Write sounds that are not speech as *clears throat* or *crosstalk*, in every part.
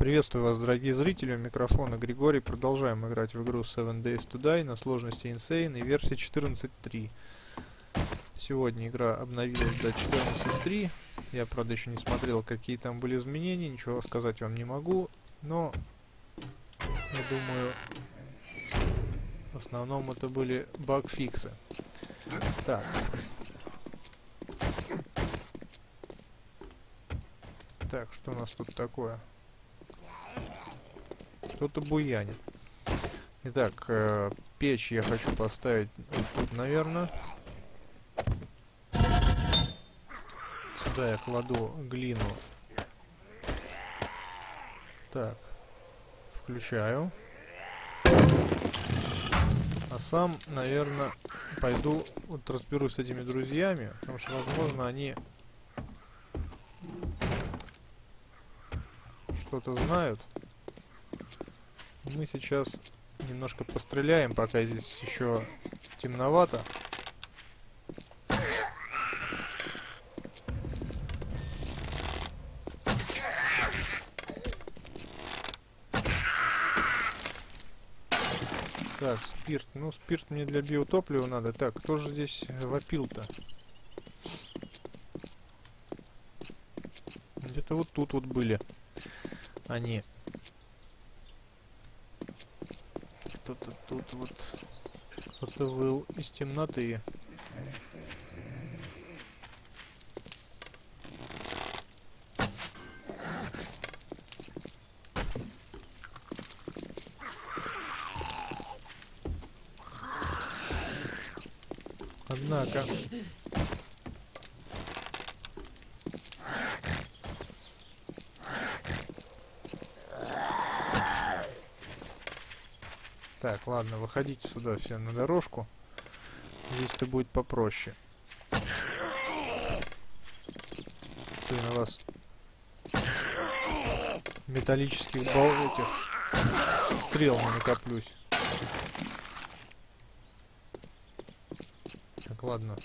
Приветствую вас, дорогие зрители, у микрофона Григорий. Продолжаем играть в игру Seven Days to Die на сложности Insane и версии 14.3. Сегодня игра обновилась до 14.3. Я, правда, еще не смотрел, какие там были изменения, ничего сказать вам не могу, но я думаю, в основном это были баг-фиксы. Так. Так, что у нас тут такое? Кто-то буянит. Итак, э, печь я хочу поставить тут, наверное. Сюда я кладу глину. Так, включаю. А сам, наверное, пойду вот разберусь с этими друзьями, потому что, возможно, они что-то знают. Мы сейчас немножко постреляем, пока здесь еще темновато. Так, спирт. Ну, спирт мне для биотоплива надо. Так, кто же здесь вопил-то? Где-то вот тут вот были они. Кто-то тут вот кто-то выл из темноты. Однако Так, ладно, выходите сюда все на дорожку. Здесь-то будет попроще. Ты на вас металлических бол этих стрел не накоплюсь. Так, ладно.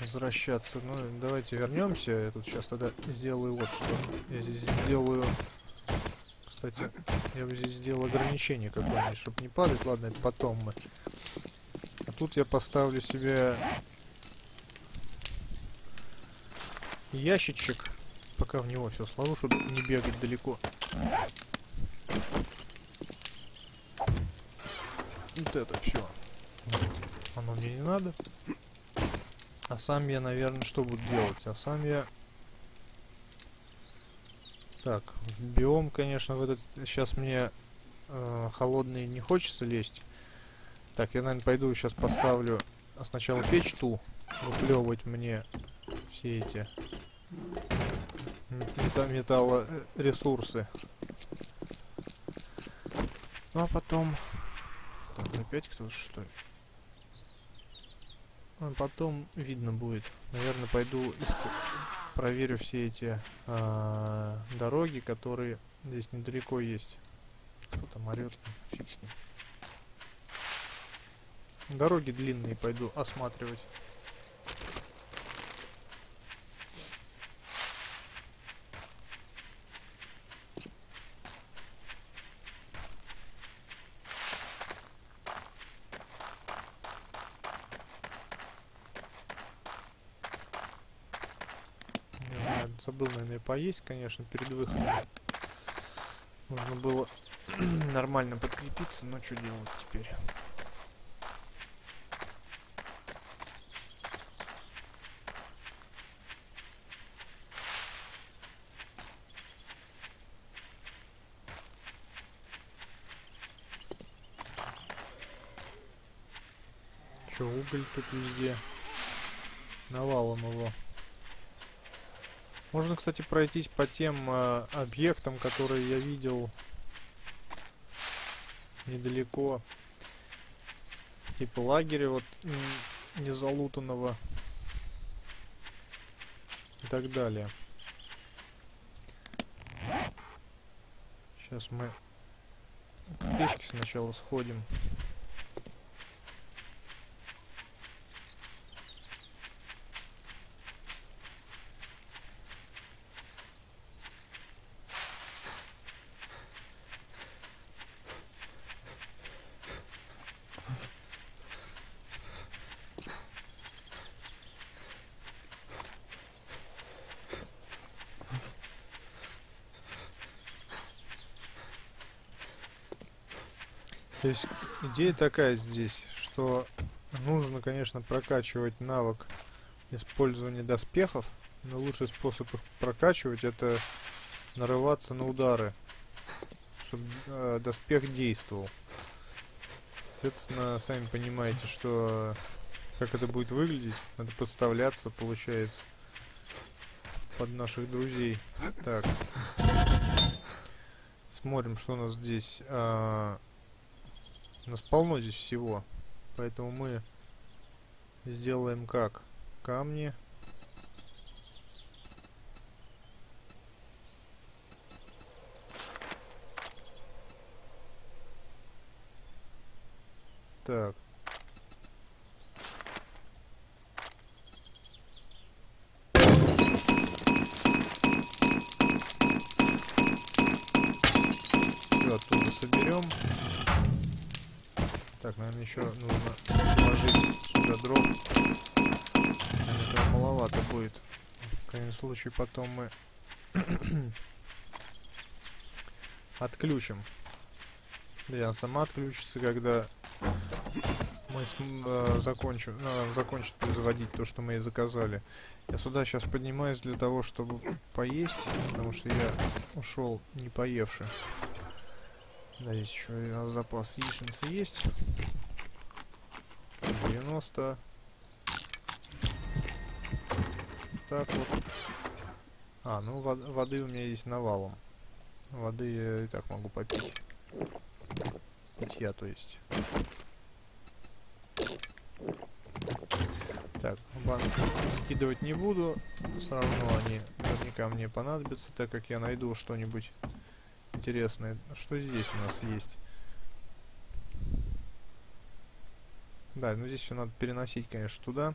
Возвращаться. Ну, давайте вернемся. Я тут сейчас тогда сделаю вот что. Я здесь сделаю кстати, я бы здесь сделал ограничение какое-нибудь, чтобы не падать. Ладно, это потом мы. А тут я поставлю себе ящичек, пока в него все сложу, чтобы не бегать далеко. Вот это все. Оно мне не надо. А сам я, наверное, что буду делать? А сам я так, в биом, конечно, в этот сейчас мне э, холодный не хочется лезть. Так, я, наверное, пойду сейчас поставлю сначала печь ту, выплевывать мне все эти мета металлоресурсы. Ну а потом... Так, опять кто-то что ли? А потом видно будет. Наверное, пойду искать проверю все эти э, дороги, которые здесь недалеко есть. Кто там орет, фиг с ним. Дороги длинные пойду осматривать. Забыл, наверное, поесть, конечно, перед выходом. Нужно было *clears throat* нормально подкрепиться, но что делать теперь? Че, уголь тут везде. Навалом его. Можно, кстати, пройтись по тем э, объектам, которые я видел недалеко. Типа лагеря вот незалутанного. И так далее. Сейчас мы к печке сначала сходим. То есть идея такая здесь, что нужно, конечно, прокачивать навык использования доспехов, но лучший способ их прокачивать это нарываться на удары, чтобы э, доспех действовал. Соответственно, сами понимаете, что как это будет выглядеть, надо подставляться, получается, под наших друзей. Так. Смотрим, что у нас здесь. А, у нас полно здесь всего. Поэтому мы сделаем как? Камни. Так. Еще нужно положить сюда дров. Этого маловато будет. В крайнем случае потом мы *clears throat* отключим. Да, она сама отключится, когда мы э, закончим, э, закончит производить то, что мы и заказали. Я сюда сейчас поднимаюсь для того, чтобы поесть, потому что я ушел не поевший. Да, есть еще запас яичницы есть. 90. Так вот. А, ну вод воды у меня есть навалом. Воды я и так могу попить. Питья, то есть. Так, банк скидывать не буду. Все равно они наверняка мне понадобятся, так как я найду что-нибудь интересное. Что здесь у нас есть? Да, ну здесь все надо переносить, конечно, туда.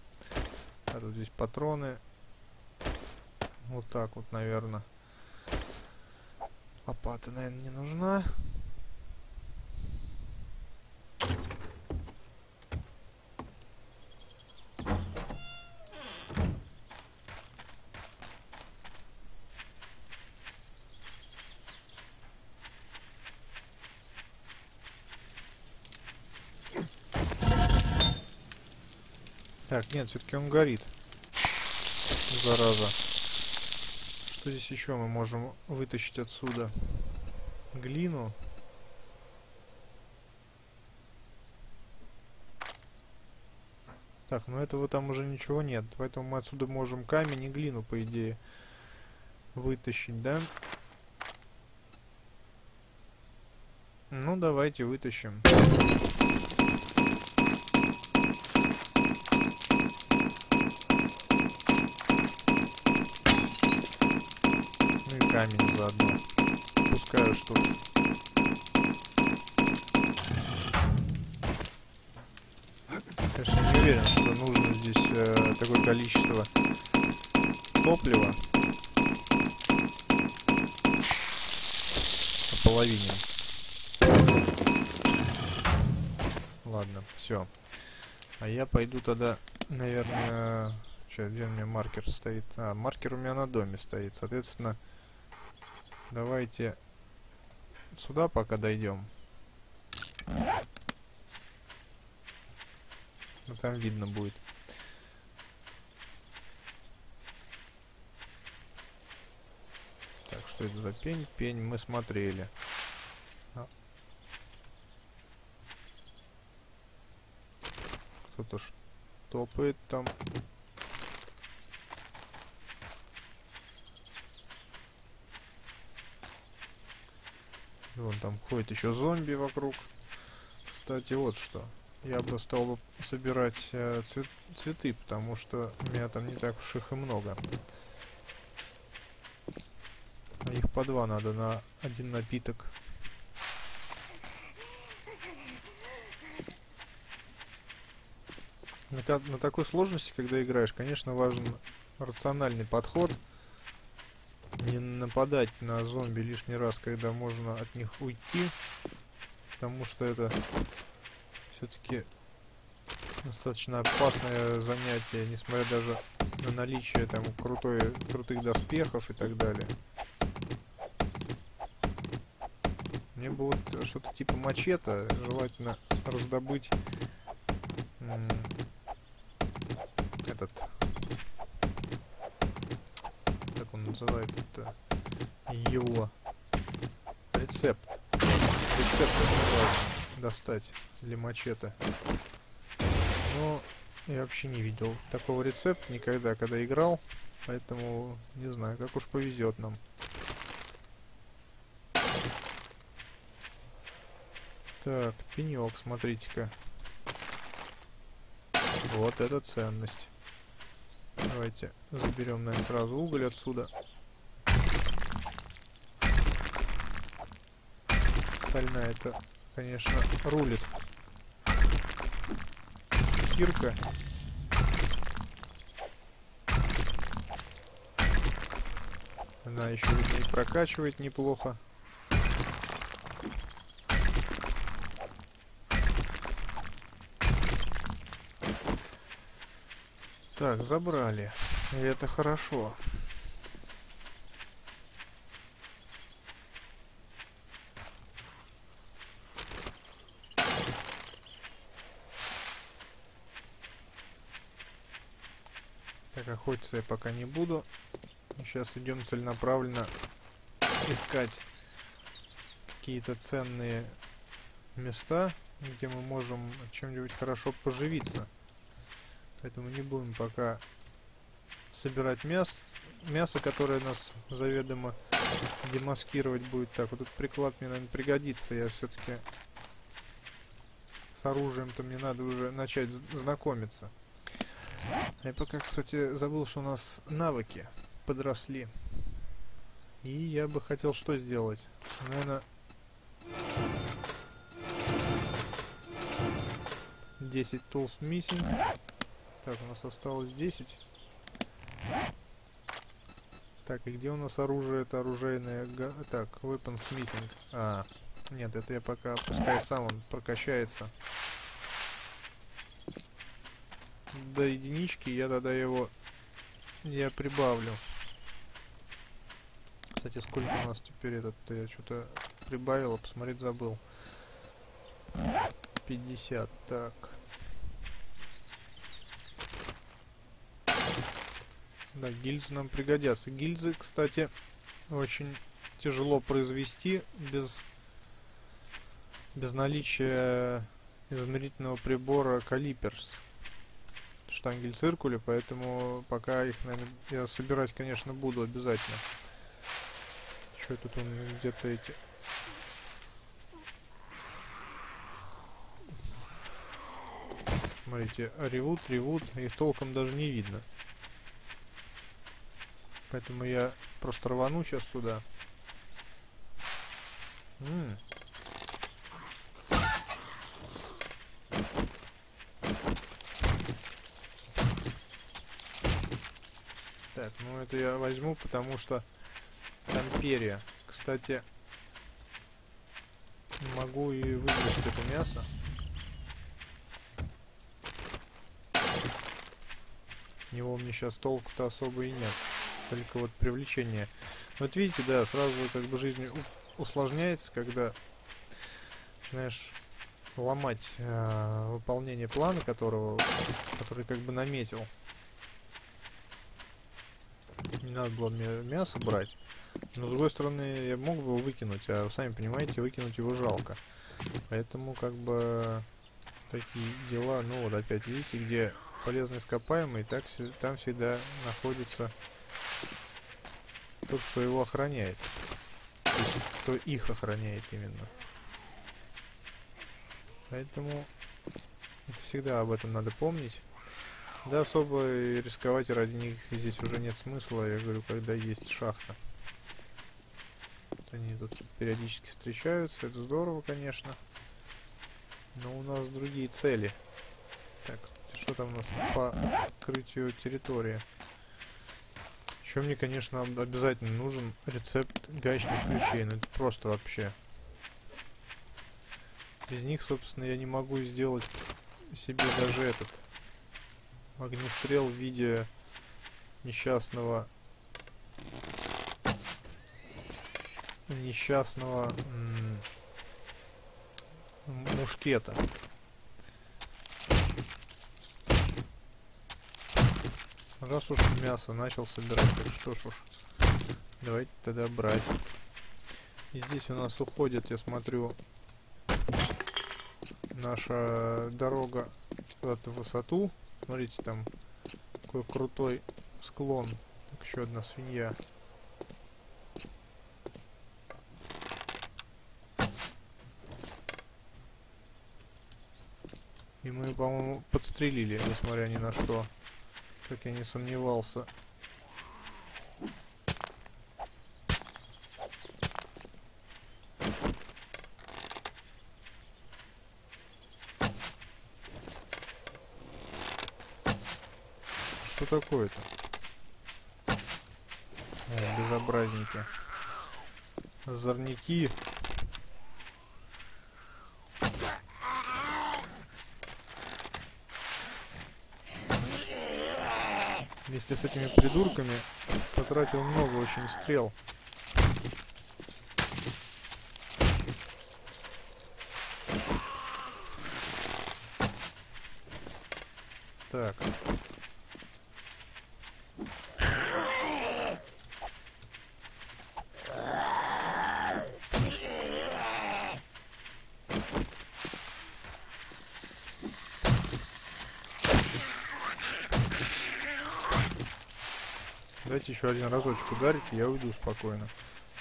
А тут здесь патроны. Вот так вот, наверное. Лопата, наверное, не нужна. Так, нет, все-таки он горит. Зараза. Что здесь еще мы можем вытащить отсюда? Глину. Так, ну этого там уже ничего нет. Поэтому мы отсюда можем камень и глину, по идее, вытащить, да? Ну, давайте вытащим. Камень заодно. Пускаю что Конечно, не уверен, что нужно здесь э, такое количество топлива. Половине. Ладно, все. А я пойду тогда, наверное... Сейчас, где у меня маркер стоит? А, маркер у меня на доме стоит. Соответственно, Давайте сюда пока дойдем. Ну, там видно будет. Так, что это за пень? Пень мы смотрели. А. Кто-то топает там. Вон там ходит еще зомби вокруг. Кстати, вот что. Я бы стал собирать э, цвет цветы, потому что у меня там не так уж их и много. А их по два надо на один напиток. На, на такой сложности, когда играешь, конечно, важен рациональный подход не нападать на зомби лишний раз, когда можно от них уйти. Потому что это все-таки достаточно опасное занятие, несмотря даже на наличие там крутой, крутых доспехов и так далее. Мне бы вот что-то типа мачете, желательно раздобыть этот... Называет это? Его. Рецепт. Рецепт достать для мачете. Но я вообще не видел такого рецепта никогда, когда играл. Поэтому не знаю, как уж повезет нам. Так, пенек, смотрите-ка. Вот это ценность. Давайте заберем, наверное, сразу уголь отсюда. Стальная это, конечно, рулит. Кирка. Она еще, и прокачивает неплохо. Так, забрали. И это хорошо. Так, охотиться я пока не буду. Сейчас идем целенаправленно искать какие-то ценные места, где мы можем чем-нибудь хорошо поживиться. Поэтому не будем пока собирать мясо, мясо, которое нас заведомо демаскировать будет. Так, вот этот приклад мне, наверное, пригодится. Я все-таки с оружием-то мне надо уже начать знакомиться. Я пока, кстати, забыл, что у нас навыки подросли. И я бы хотел что сделать? Наверное... 10 tools missing. Так, у нас осталось 10. Так, и где у нас оружие? Это оружейное... Так, weapons missing. А, нет, это я пока... Пускай сам он прокачается. До единички я тогда его... Я прибавлю. Кстати, сколько у нас теперь этот... Я что-то прибавил, а посмотреть забыл. 50, так. Да, гильзы нам пригодятся. Гильзы, кстати, очень тяжело произвести без, без наличия измерительного прибора калиперс штангель циркуля, поэтому пока их, наверное, я собирать, конечно, буду обязательно. Что тут он где-то эти... Смотрите, ревут, ревут, их толком даже не видно. Поэтому я просто рвану сейчас сюда. М -м. Это я возьму, потому что там перья. Кстати, могу и выбросить это мясо. него мне сейчас толку-то особо и нет только вот привлечение. Вот видите, да, сразу как бы жизнь усложняется, когда начинаешь ломать э, выполнение плана, которого, который как бы наметил. Не надо было мясо брать. Но с другой стороны, я мог бы его выкинуть, а сами понимаете, выкинуть его жалко. Поэтому как бы такие дела, ну вот опять видите, где полезные ископаемые, так там всегда находится тот, кто его охраняет. То есть, кто их охраняет именно. Поэтому всегда об этом надо помнить. Да, особо рисковать ради них здесь уже нет смысла, я говорю, когда есть шахта. Вот они тут периодически встречаются, это здорово, конечно. Но у нас другие цели. Так, кстати, что там у нас по открытию территории? Еще мне, конечно, обязательно нужен рецепт гаечных ключей. Ну это просто вообще. Без них, собственно, я не могу сделать себе даже этот огнестрел в виде несчастного несчастного мушкета. Раз уж мясо начал собирать, так что ж уж. Давайте тогда брать. И здесь у нас уходит, я смотрю, наша дорога в высоту. Смотрите, там какой крутой склон. Так, еще одна свинья. И мы, по-моему, подстрелили, несмотря ни на что. Как я не сомневался. Что такое-то? Безобразники. Озорники. вместе с этими придурками потратил много очень стрел. Так. Давайте еще один разочек ударить, и я уйду спокойно.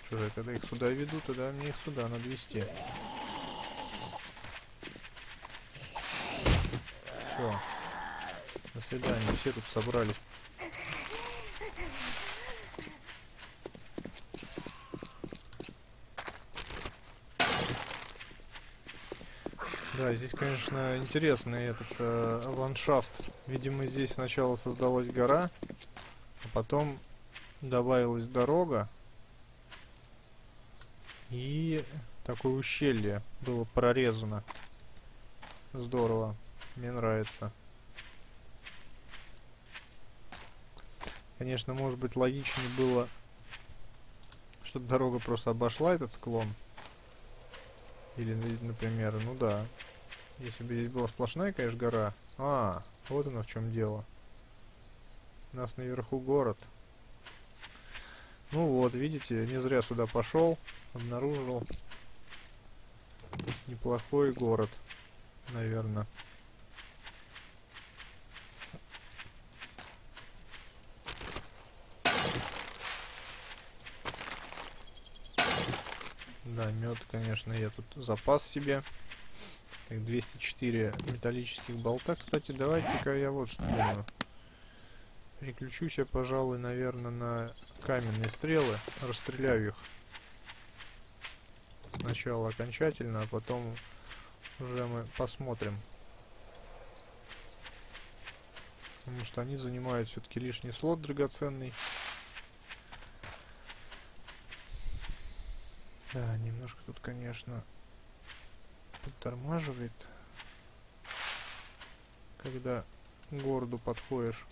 Что же, когда их сюда веду, тогда мне их сюда надо вести. Все. До свидания. Все тут собрались. Да, здесь, конечно, интересный этот э, ландшафт. Видимо, здесь сначала создалась гора, потом добавилась дорога и такое ущелье было прорезано. Здорово, мне нравится. Конечно, может быть логичнее было, чтобы дорога просто обошла этот склон. Или, например, ну да. Если бы здесь была сплошная, конечно, гора. А, вот оно в чем дело. У нас наверху город. Ну вот, видите, не зря сюда пошел. Обнаружил неплохой город, наверное. Да, мед, конечно, я тут запас себе. Так, 204 металлических болта. Кстати, давайте-ка я вот что думаю. Переключусь я, пожалуй, наверное, на каменные стрелы. Расстреляю их. Сначала окончательно, а потом уже мы посмотрим. Потому что они занимают все-таки лишний слот драгоценный. Да, немножко тут, конечно, подтормаживает, когда городу подходишь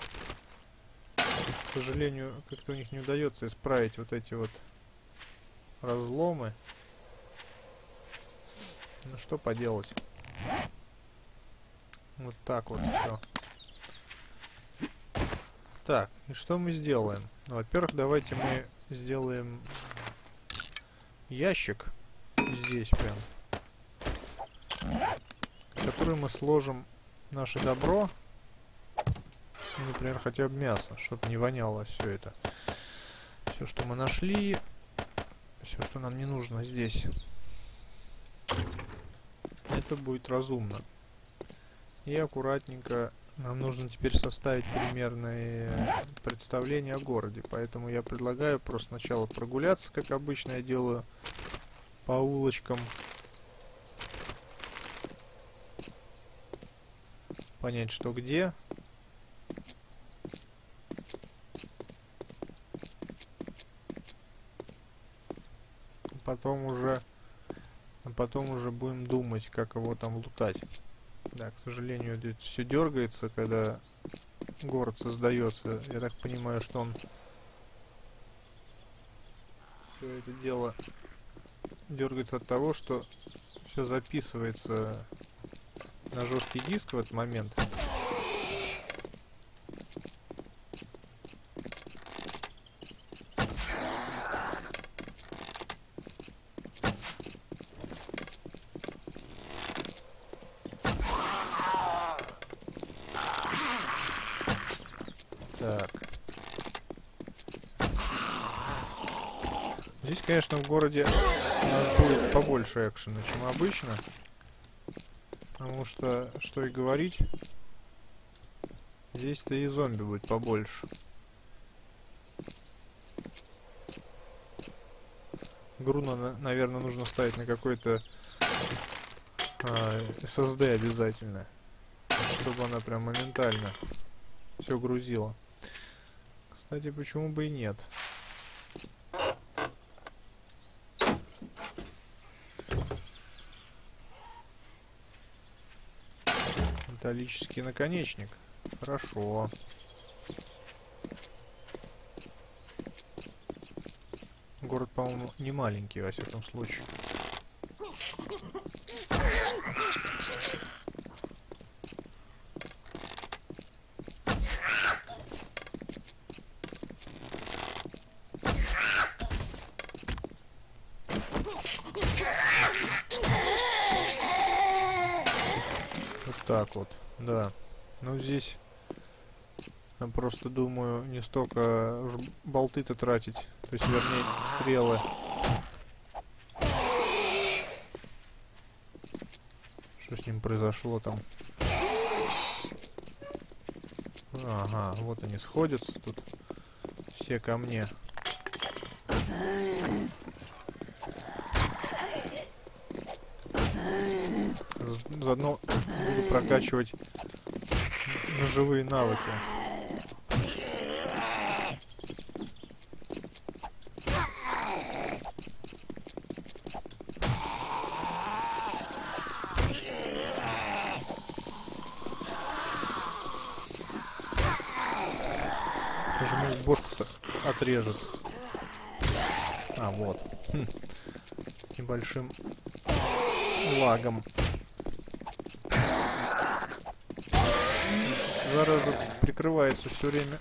к сожалению, как-то у них не удается исправить вот эти вот разломы. Ну что поделать. Вот так вот все. Так, и что мы сделаем? Ну, Во-первых, давайте мы сделаем ящик здесь прям, в который мы сложим наше добро например, хотя бы мясо, чтобы не воняло все это. Все, что мы нашли, все, что нам не нужно здесь. Это будет разумно. И аккуратненько нам нужно теперь составить примерное представление о городе. Поэтому я предлагаю просто сначала прогуляться, как обычно я делаю, по улочкам. Понять, что где. Потом уже потом уже будем думать, как его там лутать. Да, к сожалению, все дергается, когда город создается. Я так понимаю, что он все это дело дергается от того, что все записывается на жесткий диск в этот момент. Так. Здесь, конечно, в городе у нас будет побольше экшена, чем обычно. Потому что, что и говорить, здесь-то и зомби будет побольше. Игру, наверное, нужно ставить на какой-то а, SSD обязательно, чтобы она прям моментально все грузила. Кстати, почему бы и нет? Металлический наконечник. Хорошо. Город, по-моему, не маленький, во всяком случае. Так вот, да. Ну здесь я просто думаю не столько болты-то тратить, то есть вернее стрелы. Что с ним произошло там? Ага, вот они сходятся тут. Все ко мне. Заодно буду прокачивать ножевые навыки. Даже мою бошку отрежет. А, вот. Хм. С небольшим лагом. Зараза прикрывается все время.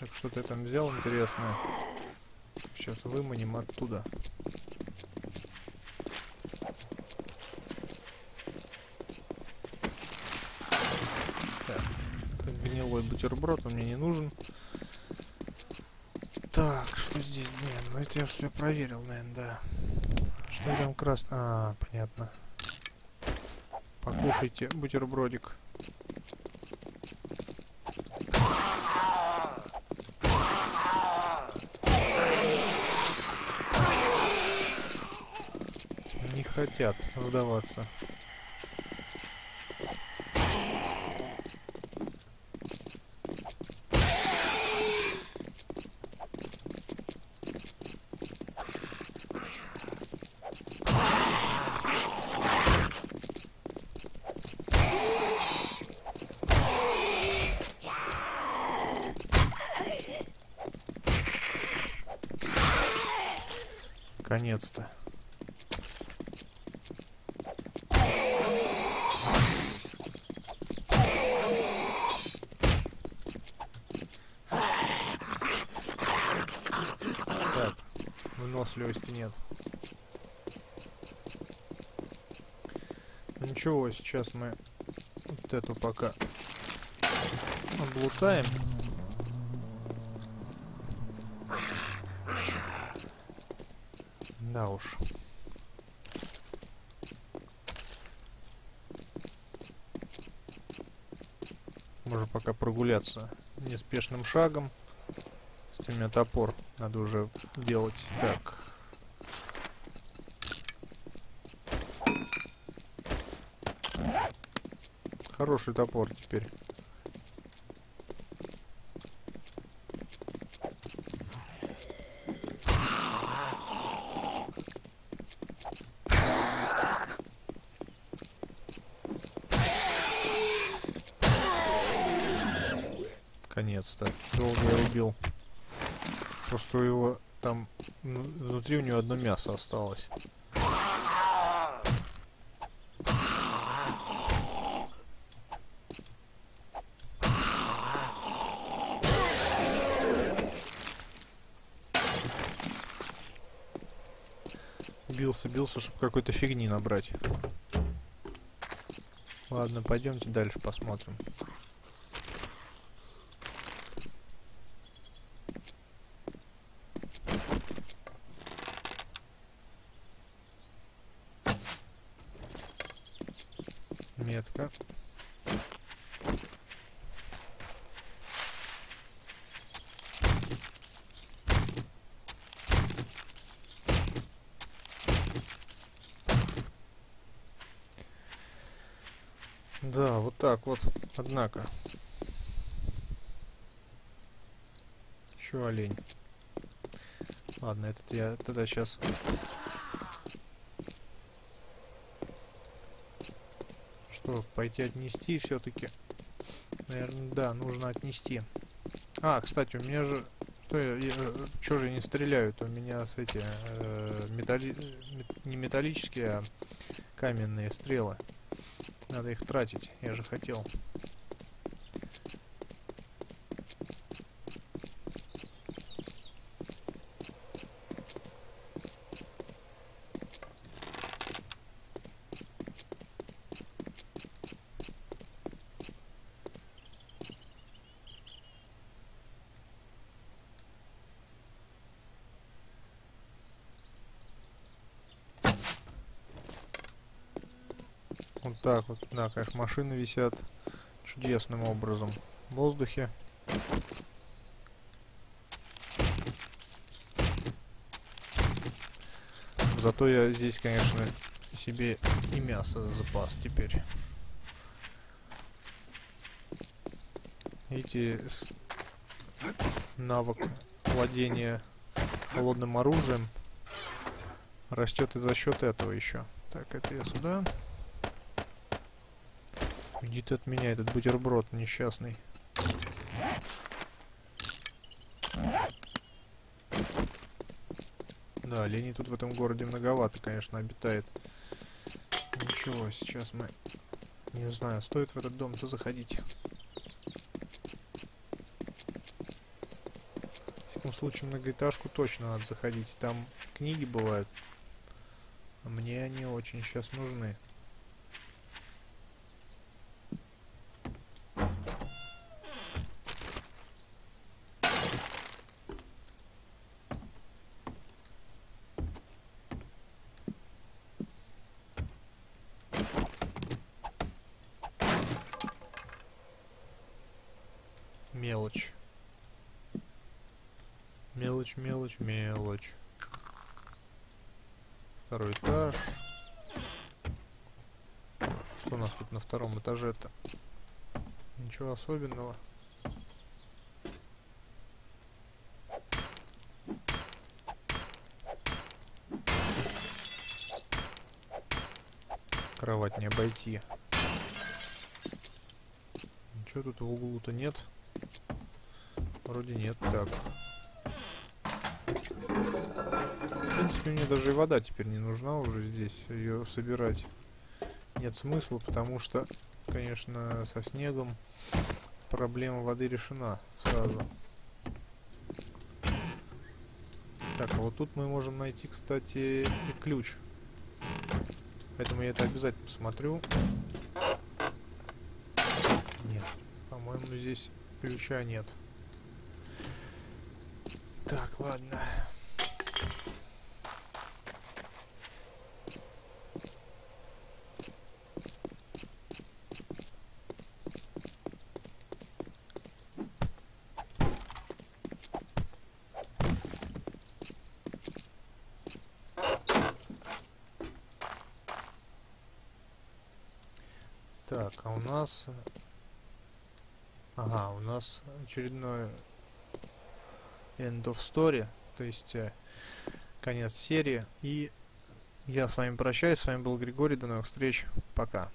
Так, что-то я там взял интересное. Сейчас выманим оттуда. Так, гнилой бутерброд, он мне не нужен. Так, что здесь? Не, ну это я что я проверил, наверное, да. Что там красно? А, понятно. Покушайте бутербродик. Не хотят сдаваться. Наконец-то. Так, выносливости нет. Ничего, сейчас мы вот эту пока облутаем. Да уж. Можно пока прогуляться неспешным шагом. С меня топор надо уже делать. Так. Хороший топор теперь. Наконец-то. Долго я убил. Просто его там внутри у него одно мясо осталось. Бился, бился, чтобы какой-то фигни набрать. Ладно, пойдемте дальше посмотрим. Метка. Да, вот так вот. Однако. Еще олень. Ладно, этот я тогда сейчас... Что, пойти отнести все-таки? Наверное, да, нужно отнести. А, кстати, у меня же... Что я... я что же не стреляют? У меня с эти... Э, металли... Не металлические, а каменные стрелы. Надо их тратить, я же хотел. Вот так вот. Да, конечно, машины висят чудесным образом в воздухе. Зато я здесь, конечно, себе и мясо запас теперь. Эти навык владения холодным оружием растет и за счет этого еще. Так, это я сюда. Иди ты от меня, этот бутерброд несчастный. Да, оленей тут в этом городе многовато, конечно, обитает. Ничего, сейчас мы... Не знаю, стоит в этот дом-то заходить. В всяком случае, многоэтажку точно надо заходить. Там книги бывают. А мне они очень сейчас нужны. Мелочь. Мелочь, мелочь, мелочь. Второй этаж. Что у нас тут на втором этаже-то? Ничего особенного. Кровать не обойти. Ничего тут в углу-то нет. Вроде нет. Так. В принципе, мне даже и вода теперь не нужна уже здесь. Ее собирать нет смысла, потому что, конечно, со снегом проблема воды решена сразу. Так, а вот тут мы можем найти, кстати, и ключ. Поэтому я это обязательно посмотрю. Нет, по-моему, здесь ключа нет. Так, ладно. Так, а у нас... Ага, у нас очередное end of story, то есть э, конец серии. И я с вами прощаюсь, с вами был Григорий, до новых встреч, пока.